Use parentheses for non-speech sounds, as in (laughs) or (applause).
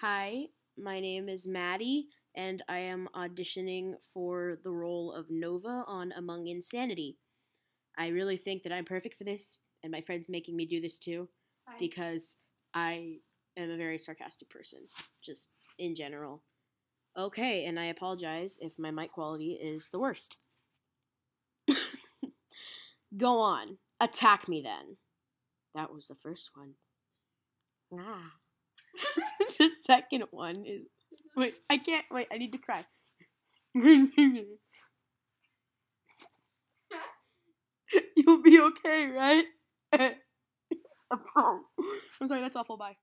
Hi, my name is Maddie, and I am auditioning for the role of Nova on Among Insanity. I really think that I'm perfect for this, and my friend's making me do this too, Hi. because I am a very sarcastic person, just in general. Okay, and I apologize if my mic quality is the worst. (coughs) Go on. Attack me then. That was the first one. Ah. (laughs) second one is. Wait, I can't. Wait, I need to cry. (laughs) You'll be okay, right? I'm (laughs) sorry. I'm sorry, that's awful. Bye.